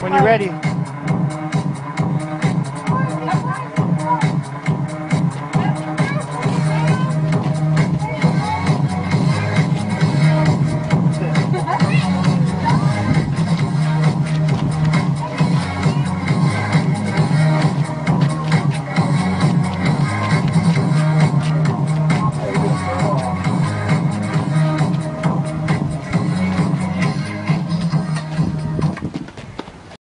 When you're ready.